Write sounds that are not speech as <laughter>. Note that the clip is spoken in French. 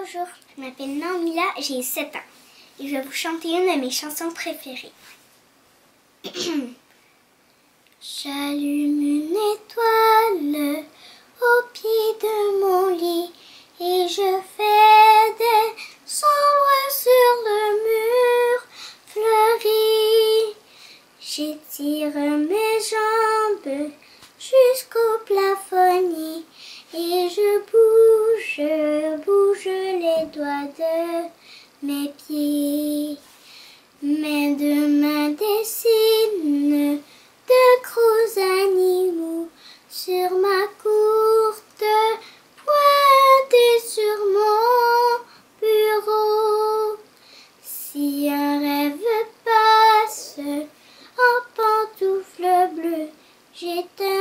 Bonjour, je m'appelle Naomila, j'ai 7 ans et je vais vous chanter une de mes chansons préférées. <clears throat> J'allume une étoile au pied de mon lit et je fais des sombres sur le mur fleuri. J'étire mes jambes jusqu'au plafonnier mes pieds. Mes deux mains dessinent de gros animaux sur ma courte pointe et sur mon bureau. Si un rêve passe en pantoufles bleues, j'éteins